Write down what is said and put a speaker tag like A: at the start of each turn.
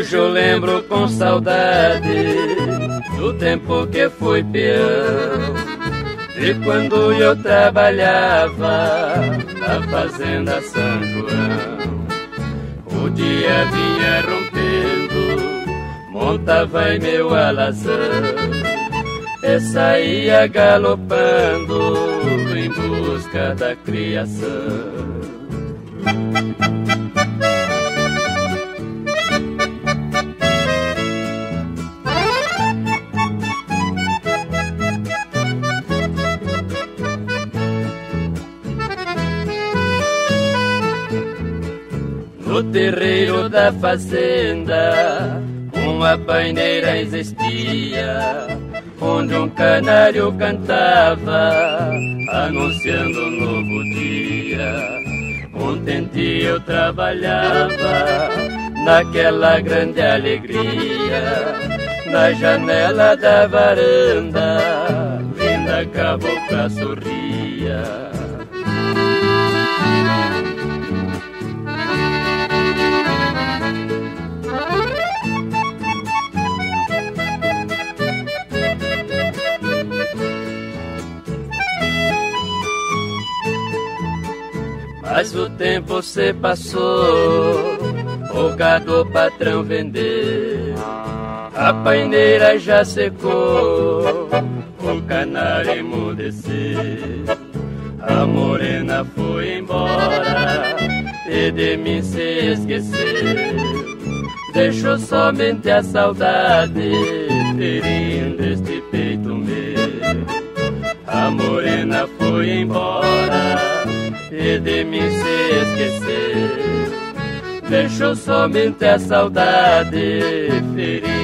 A: Hoje eu lembro com saudade do tempo que fui peão. De quando eu trabalhava na fazenda São João. O dia vinha rompendo, montava em meu alazão. E saía galopando em busca da criação. No terreiro da fazenda, uma paineira existia, onde um canário cantava, anunciando um novo dia. Contente eu trabalhava, naquela grande alegria, na janela da varanda, linda cabocla sorria. Mas o tempo se passou, o gado patrão vendeu, a paineira já secou, o canário emudeceu, a morena foi embora e de mim se esqueceu, deixou somente a saudade ferindo este peito meu. A morena foi embora e de mim se esquecer. Deixou somente a saudade meu.